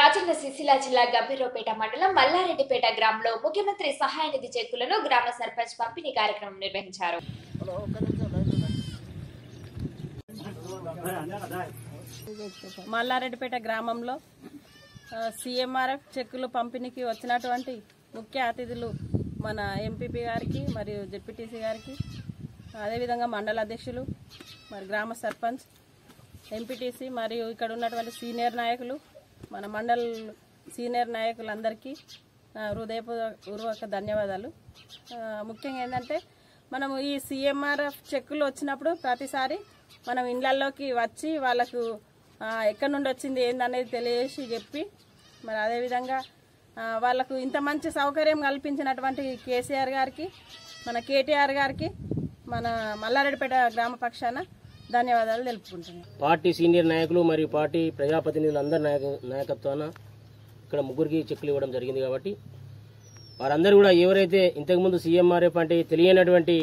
రాజన్న సిరిసిల్ల జిల్లా గంభీరపేట మండలం మల్లారెడ్డిపేట గ్రామంలో ముఖ్యమంత్రి సహాయ నిధి చెక్కులను గ్రామ సర్పంచ్ పంపిణీ కార్యక్రమం నిర్వహించారు. మల్లారెడ్డిపేట గ్రామంలో సిఎంఆర్ఎఫ్ చెక్కులు పంపిణీకి వచ్చినటువంటి ముఖ్య అతిథులు మన ఎంపీపీ గారికి మరియు జెడ్పీటీసీ గారికి అదేవిధంగా మండల అధ్యక్షులు మరి గ్రామ సర్పంచ్ ఎంపీటీసీ మరియు ఇక్కడ ఉన్నటువంటి సీనియర్ నాయకులు మన మండల్ సీనియర్ నాయకులందరికీ నా హృదయపూర్వక ధన్యవాదాలు. ముఖ్యంగా ఏంటంటే మనము ఈ సిఎంఆర్ఎఫ్ చెక్కులు వచ్చినప్పుడు ప్రతిసారి మనం ఇళ్ళల్లోకి వచ్చి వాళ్ళకు ఎక్కడి నుండి వచ్చింది ఏందనేది తెలియజేసి చెప్పి మరి అదేవిధంగా వాళ్ళకు ఇంత మంచి సౌకర్యం కల్పించినటువంటి కేసీఆర్ గారికి మన కేటీఆర్ గారికి మన మల్లారెడ్డిపేట గ్రామ పక్షాన ధన్యవాదాలు తెలుపుకుంటున్నాను పార్టీ సీనియర్ నాయకులు మరియు పార్టీ ప్రజాప్రతినిధులు అందరి నాయక నాయకత్వాన ఇక్కడ ముగ్గురికి చెక్కులు ఇవ్వడం జరిగింది కాబట్టి వారందరూ కూడా ఎవరైతే ఇంతకుముందు సీఎంఆర్ఎఫ్ అంటే తెలియనటువంటి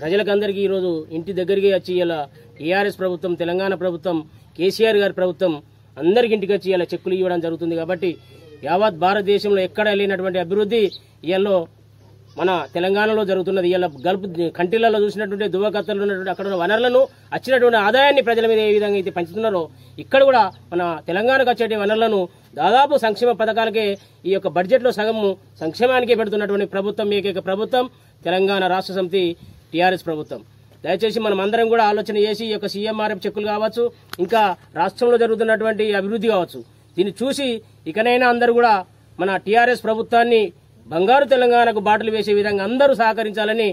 ప్రజలకందరికీ ఈరోజు ఇంటి దగ్గరికి వచ్చి ఇలా టీఆర్ఎస్ ప్రభుత్వం తెలంగాణ ప్రభుత్వం కేసీఆర్ గారి ప్రభుత్వం అందరికి ఇంటికి వచ్చి ఇలా చెక్కులు ఇవ్వడం జరుగుతుంది కాబట్టి యావత్ భారతదేశంలో ఎక్కడ లేనటువంటి అభివృద్ధి ఇవాళ మన తెలంగాణలో జరుగుతున్నది. ఇలా గల్పు కంటిలలో చూసినటువంటి దువ్వకత్తలు ఉన్నటువంటి అక్కడ ఉన్న వనరులను వచ్చినటువంటి ఆదాయాన్ని ప్రజల మీద ఏ విధంగా అయితే పంచుతున్నారో ఇక్కడ కూడా మన తెలంగాణకు వచ్చే వనరులను దాదాపు సంక్షేమ పథకాలకే ఈ యొక్క బడ్జెట్లో సగం సంక్షేమానికే పెడుతున్నటువంటి ప్రభుత్వం ఏకైక ప్రభుత్వం తెలంగాణ రాష్ట్ర సమితి టీఆర్ఎస్ ప్రభుత్వం. దయచేసి మనం అందరం కూడా ఆలోచన చేసి ఈ యొక్క సీఎంఆర్ఎఫ్ చెక్కులు కావచ్చు ఇంకా రాష్ట్రంలో జరుగుతున్నటువంటి అభివృద్ధి కావచ్చు. దీన్ని చూసి ఇకనైనా అందరూ కూడా మన టీఆర్ఎస్ ప్రభుత్వాన్ని బంగారు తెలంగాణకు బాటలు వేసే విధంగా అందరూ సహకరించాలని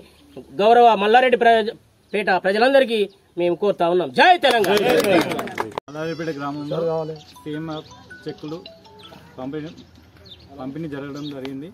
గౌరవ మల్లారెడ్డి ప్రజ- పేట ప్రజలందరికీ మేము కోరుతా ఉన్నాం. జై తెలంగాణ! మల్లారెడ్డిపేట గ్రామంలో సీఎం చెక్కులు పంపిణీ పంపిణీ జరగడం జరిగింది.